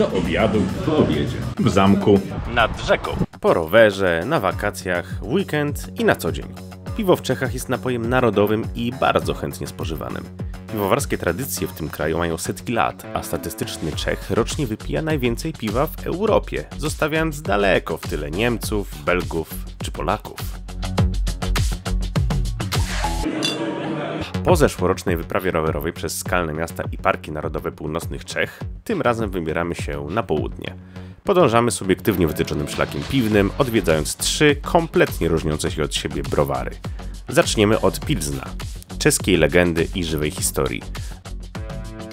do obiadu, po obiedzie, w zamku, nad rzeką, po rowerze, na wakacjach, weekend i na co dzień. Piwo w Czechach jest napojem narodowym i bardzo chętnie spożywanym. Piwowarskie tradycje w tym kraju mają setki lat, a statystyczny Czech rocznie wypija najwięcej piwa w Europie, zostawiając daleko w tyle Niemców, Belgów czy Polaków. Po zeszłorocznej wyprawie rowerowej przez skalne miasta i parki narodowe północnych Czech, tym razem wybieramy się na południe. Podążamy subiektywnie wytyczonym szlakiem piwnym, odwiedzając trzy kompletnie różniące się od siebie browary. Zaczniemy od Pilzna, czeskiej legendy i żywej historii.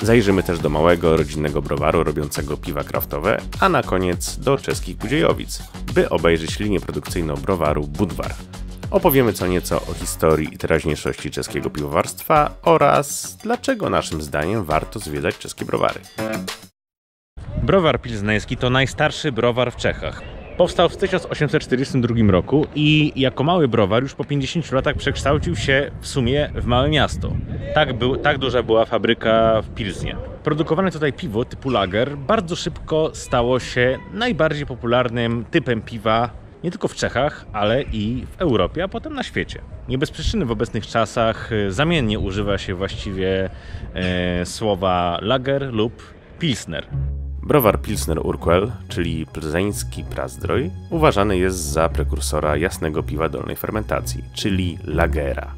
Zajrzymy też do małego rodzinnego browaru robiącego piwa kraftowe, a na koniec do czeskich Budziejowic, by obejrzeć linię produkcyjną browaru Budwar. Opowiemy co nieco o historii i teraźniejszości czeskiego piwowarstwa oraz dlaczego naszym zdaniem warto zwiedzać czeskie browary. Browar Pilzneński to najstarszy browar w Czechach. Powstał w 1842 roku i jako mały browar już po 50 latach przekształcił się w sumie w małe miasto. Tak, był, tak duża była fabryka w Pilznie. Produkowane tutaj piwo typu lager bardzo szybko stało się najbardziej popularnym typem piwa nie tylko w Czechach, ale i w Europie, a potem na świecie. Nie bez przyczyny w obecnych czasach e, zamiennie używa się właściwie e, słowa lager lub pilsner. Browar Pilsner Urquell, czyli plzeński prazdroj, uważany jest za prekursora jasnego piwa dolnej fermentacji, czyli lagera.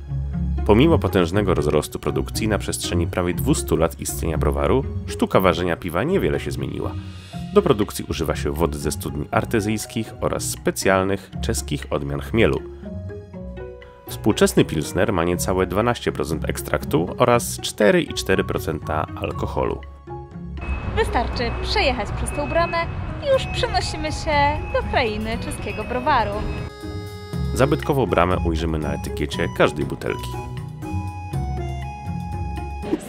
Pomimo potężnego rozrostu produkcji na przestrzeni prawie 200 lat istnienia browaru, sztuka ważenia piwa niewiele się zmieniła. Do produkcji używa się wody ze studni artezyjskich oraz specjalnych czeskich odmian chmielu. Współczesny pilsner ma niecałe 12% ekstraktu oraz 4,4% alkoholu. Wystarczy przejechać przez tą bramę i już przenosimy się do krainy czeskiego browaru. Zabytkową bramę ujrzymy na etykiecie każdej butelki.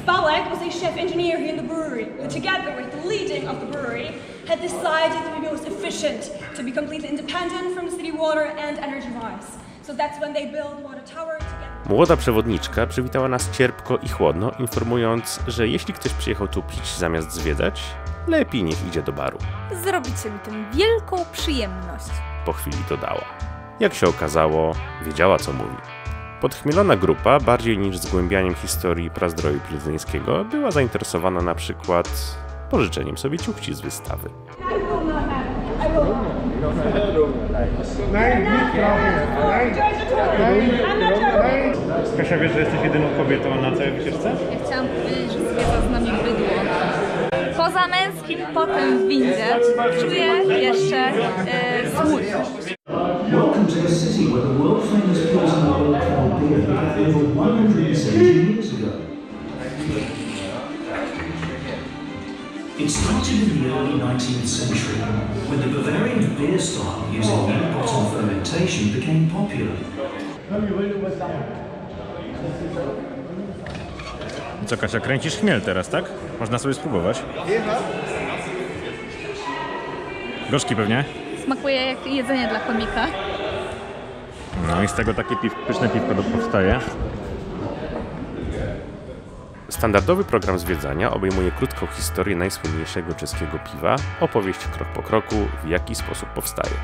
Spalek was a chef engineer here in the brewery, who together with the leading of the brewery had decided it would be most efficient to be completely independent from city water and energy wise. So that's when they built Water Tower together. Młoda przewodniczka przywitała nas cierpko i chłodno, informując, że jeśli ktoś przyjechał tu pić zamiast zwiedzać, lepiej niech idzie do baru. Zrobicie mi tym wielką przyjemność. Po chwili dodała. Jak się okazało, wiedziała co mówi. Podchmielona grupa, bardziej niż zgłębianiem historii prazdroju pilzyńskiego, była zainteresowana na przykład pożyczeniem sobie ciuchci z wystawy. Kasia, wiesz, że jesteś jedyną kobietą na całej wycieczce? Ja chciałam powiedzieć, że zwiedza z nami bydło. Poza męskim potem w windzie czuję jeszcze e, smuć. Welcome to the city where the world famous Pilsner Urquell beer began over 170 It started in the early 19th century when the Bavarian beer style using neat bottom fermentation became popular. Co, Kasia, kręcisz chmiel teraz, tak? Można sobie spróbować. Gorzki pewnie? Smakuje jak jedzenie dla chomika. No i z tego takie piw, pyszne piwko powstaje. Standardowy program zwiedzania obejmuje krótką historię najsłynniejszego czeskiego piwa, opowieść krok po kroku, w jaki sposób powstaje.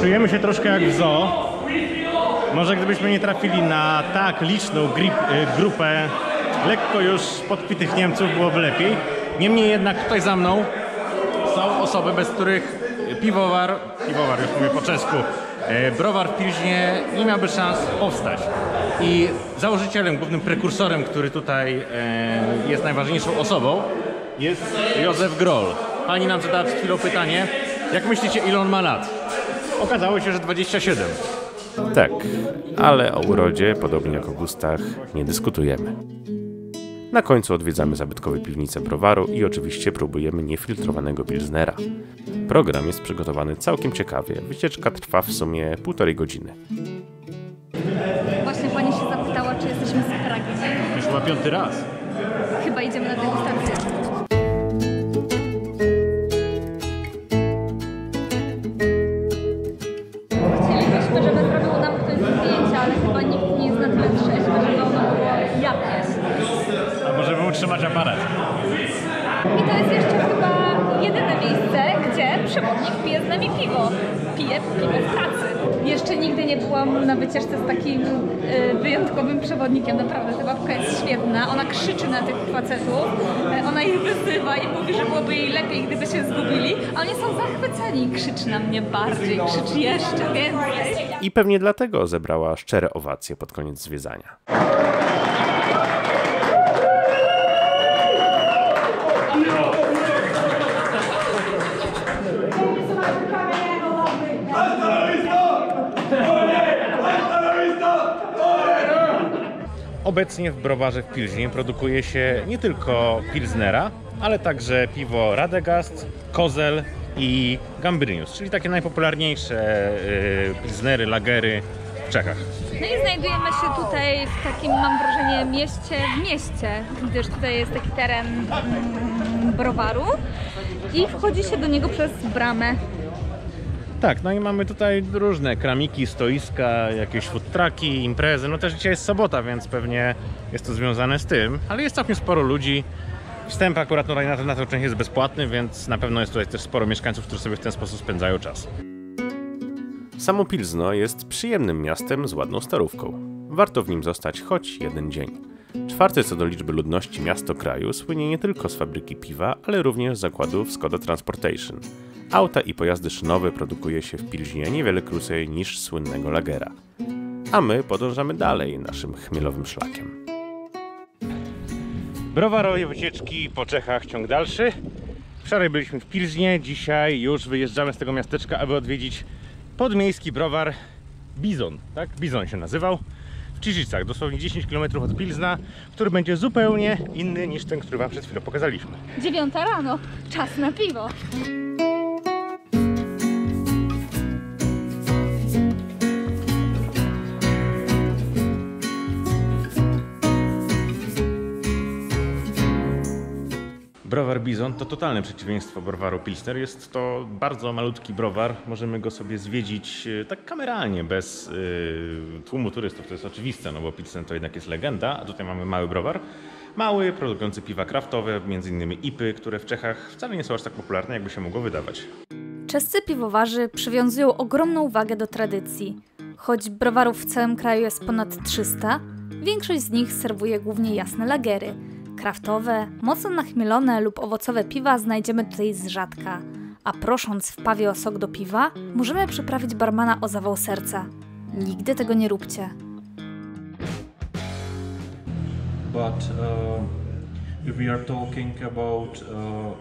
Czujemy się troszkę jak w zoo. Może gdybyśmy nie trafili na tak liczną grip, y, grupę lekko już podpitych Niemców, byłoby lepiej. Niemniej jednak tutaj za mną są osoby, bez których piwowar, piwowar już mówię po czesku, e, browar w Pilźnie nie miałby szans powstać. I założycielem, głównym prekursorem, który tutaj e, jest najważniejszą osobą, jest Józef Groll. Pani nam zadała przed chwilą pytanie, jak myślicie, ile on ma lat? Okazało się, że 27. Tak, ale o urodzie, podobnie jak o gustach, nie dyskutujemy. Na końcu odwiedzamy zabytkowe piwnice browaru i oczywiście próbujemy niefiltrowanego pilznera. Program jest przygotowany całkiem ciekawie. Wycieczka trwa w sumie półtorej godziny. Właśnie pani się zapytała, czy jesteśmy spragni. Już chyba piąty raz. Chyba idziemy na degustację. Trzymać aparat. I to jest jeszcze chyba jedyne miejsce, gdzie przewodnik pije z nami piwo. Pije piwo w pracy. Jeszcze nigdy nie byłam na wycieczce z takim y, wyjątkowym przewodnikiem. Naprawdę, ta babka jest świetna. Ona krzyczy na tych facetów, y, ona ich wyzywa i mówi, że byłoby jej lepiej, gdyby się zgubili. A oni są zachwyceni. Krzyczy na mnie bardziej, krzyczy jeszcze więcej. I pewnie dlatego zebrała szczere owacje pod koniec zwiedzania. Obecnie w browarze w Pilźnie produkuje się nie tylko Pilznera, ale także piwo Radegast, Kozel i Gambrinus, czyli takie najpopularniejsze y, Pilznery, lagery w Czechach. No i znajdujemy się tutaj w takim, mam wrażenie, mieście w mieście, gdyż tutaj jest taki teren mm, browaru i wchodzi się do niego przez bramę. Tak, no i mamy tutaj różne kramiki, stoiska, jakieś food trucki, imprezy. No też dzisiaj jest sobota, więc pewnie jest to związane z tym, ale jest całkiem sporo ludzi. Wstęp akurat tutaj na, na tę część jest bezpłatny, więc na pewno jest tutaj też sporo mieszkańców, którzy sobie w ten sposób spędzają czas. Samo Pilzno jest przyjemnym miastem z ładną starówką. Warto w nim zostać choć jeden dzień. Czwarte co do liczby ludności miasto kraju słynie nie tylko z fabryki piwa, ale również z zakładów Skoda Transportation. Auta i pojazdy szynowe produkuje się w Pilźnie niewiele krócej niż słynnego lagera. A my podążamy dalej naszym chmielowym szlakiem. Browarowe wycieczki po Czechach ciąg dalszy. Wczoraj byliśmy w Pilźnie, dzisiaj już wyjeżdżamy z tego miasteczka, aby odwiedzić podmiejski browar Bizon, tak? Bizon się nazywał. W Czyżicach, dosłownie 10 km od Pilzna, który będzie zupełnie inny niż ten, który Wam przed chwilą pokazaliśmy. Dziewiąta rano, czas na piwo. Browar Bizon to totalne przeciwieństwo browaru Pilsner. Jest to bardzo malutki browar. Możemy go sobie zwiedzić e, tak kameralnie, bez e, tłumu turystów. To jest oczywiste, no bo Pilsner to jednak jest legenda, a tutaj mamy mały browar. Mały, produkujący piwa kraftowe, innymi IPy, które w Czechach wcale nie są aż tak popularne, jakby się mogło wydawać. Czescy piwowarzy przywiązują ogromną wagę do tradycji. Choć browarów w całym kraju jest ponad 300, większość z nich serwuje głównie jasne lagery. Kraftowe, mocno nachmielone lub owocowe piwa znajdziemy tutaj z rzadka. A prosząc w pawie o sok do piwa, możemy przyprawić barmana o zawał serca. Nigdy tego nie róbcie. but uh, if we are talking about uh,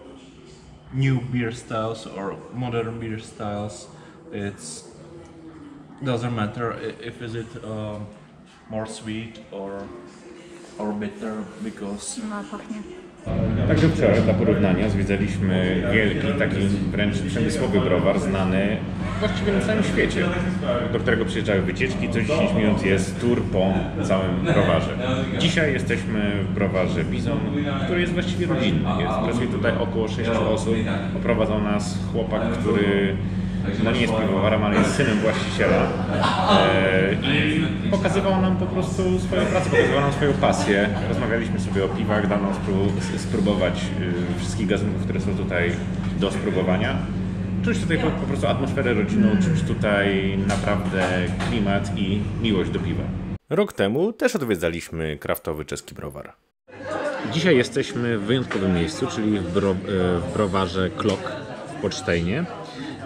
new beer styles or modern beer styles, it's doesn't matter if is it uh, more sweet or or bitter because No, pachnie. Także wczoraj dla porównania zwiedzaliśmy wielki, taki wręcz przemysłowy browar znany właściwie na całym świecie, do którego przyjeżdżały wycieczki, co 10 minut jest tour po całym browarze. Dzisiaj jesteśmy w browarze Bizon, który jest właściwie rodzinny. Jest pracuje tutaj około 6 osób. Oprowadzał nas chłopak, który no nie jest piwowarem, ale jest synem właściciela e, i pokazywał nam po prostu swoją pracę, pokazywał nam swoją pasję. Rozmawialiśmy sobie o piwach, dał nam spró- spróbować y, wszystkich gazunków, które są tutaj do spróbowania. Czuć tutaj po, po prostu atmosferę rodzinną, czuć tutaj naprawdę klimat i miłość do piwa. Rok temu też odwiedzaliśmy kraftowy czeski browar. Dzisiaj jesteśmy w wyjątkowym miejscu, czyli w, bro, e, w browarze Klok w Pocztejnie,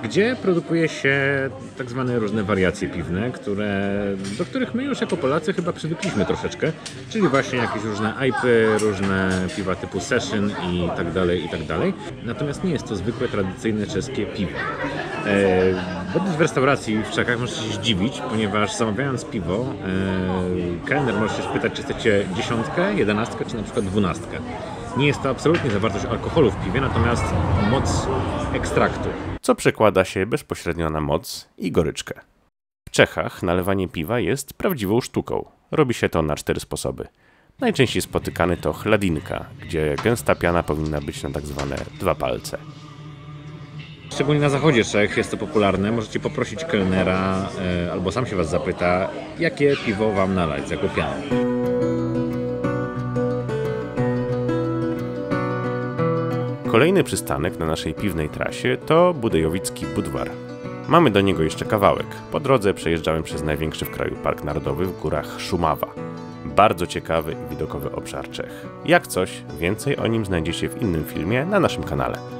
gdzie produkuje się tak zwane różne wariacje piwne, które, do których my już jako Polacy chyba przywykliśmy troszeczkę, czyli właśnie jakieś różne IPy, różne piwa typu session i tak dalej, i tak dalej. Natomiast nie jest to zwykłe, tradycyjne czeskie piwo. E, Będąc w restauracji w Czechach możecie się zdziwić, ponieważ zamawiając piwo, e, kelner może się spytać, czy chcecie dziesiątkę, jedenastkę, czy na przykład dwunastkę. Nie jest to absolutnie zawartość alkoholu w piwie, natomiast moc ekstraktu. co przekłada się bezpośrednio na moc i goryczkę. W Czechach nalewanie piwa jest prawdziwą sztuką. Robi się to na cztery sposoby. Najczęściej spotykany to chladinka, gdzie gęsta piana powinna być na tak zwane dwa palce. Szczególnie na zachodzie Czech jest to popularne. Możecie poprosić kelnera e, albo sam się was zapyta, jakie piwo wam nalać, jaką pianą. Kolejny przystanek na naszej piwnej trasie to Budejowicki Budwar. Mamy do niego jeszcze kawałek. Po drodze przejeżdżałem przez największy w kraju park narodowy w górach Szumawa. Bardzo ciekawy i widokowy obszar Czech. Jak coś, więcej o nim znajdziecie w innym filmie na naszym kanale.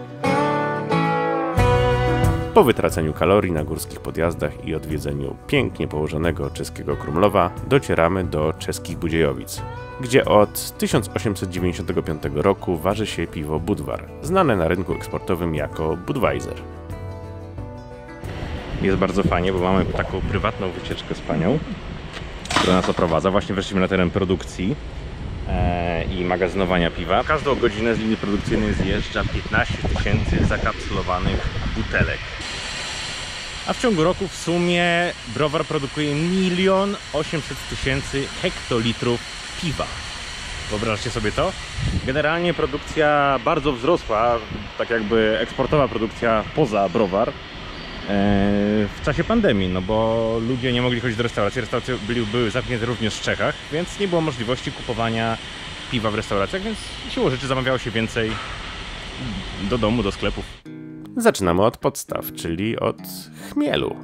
Po wytraceniu kalorii na górskich podjazdach i odwiedzeniu pięknie położonego czeskiego Krumlowa docieramy do czeskich Budziejowic, gdzie od 1895 roku waży się piwo Budwar, znane na rynku eksportowym jako Budweiser. Jest bardzo fajnie, bo mamy taką prywatną wycieczkę z panią, która nas oprowadza. Właśnie weszliśmy na teren produkcji e, i magazynowania piwa. Każdą godzinę z linii produkcyjnej zjeżdża 15 tysięcy zakapsulowanych butelek. A w ciągu roku w sumie browar produkuje 1 800 tysięcy hektolitrów piwa. Wyobraźcie sobie to? Generalnie produkcja bardzo wzrosła, tak jakby eksportowa produkcja poza browar w czasie pandemii, no bo ludzie nie mogli chodzić do restauracji, restauracje byli, były zamknięte również w Czechach, więc nie było możliwości kupowania piwa w restauracjach, więc siłą rzeczy zamawiało się więcej do domu, do sklepów. Zaczynamy od podstaw, czyli od chmielu.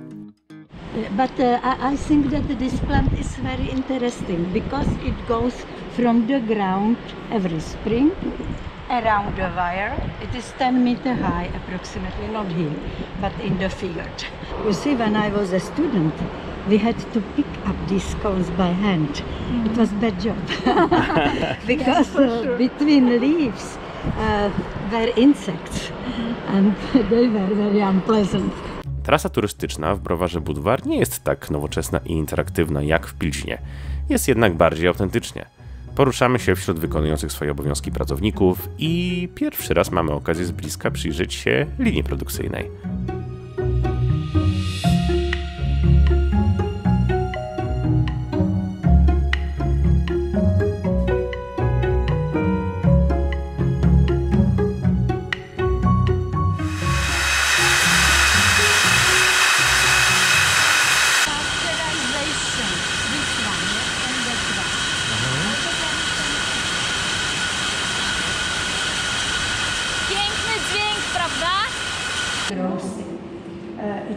But uh, I, think that this plant is very interesting because it goes from the ground every spring around the wire. It is 10 meter high approximately, not here, but in the field. You see, when I was a student, we had to pick up these cones by hand. It was bad job because uh, between leaves uh, were insects and they were very unpleasant. Trasa turystyczna w browarze Budwar nie jest tak nowoczesna i interaktywna jak w Pilźnie. Jest jednak bardziej autentycznie. Poruszamy się wśród wykonujących swoje obowiązki pracowników i pierwszy raz mamy okazję z bliska przyjrzeć się linii produkcyjnej.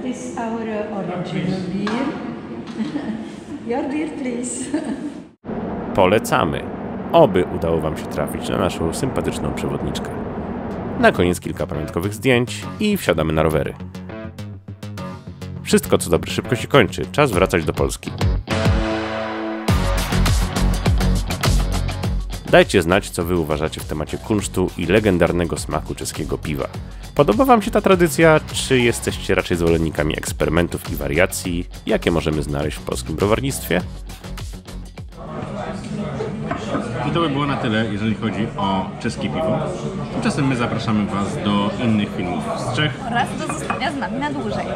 Is our original beer. Your beer, please. Polecamy! Oby udało Wam się trafić na naszą sympatyczną przewodniczkę. Na koniec kilka pamiątkowych zdjęć i wsiadamy na rowery. Wszystko co dobre szybko się kończy, czas wracać do Polski. Dajcie znać, co Wy uważacie w temacie kunsztu i legendarnego smaku czeskiego piwa. Podoba Wam się ta tradycja, czy jesteście raczej zwolennikami eksperymentów i wariacji, jakie możemy znaleźć w polskim browarnictwie? I to by było na tyle, jeżeli chodzi o czeskie piwo. Tymczasem my zapraszamy Was do innych filmów z Czech. Oraz do zostania z nami na dłużej.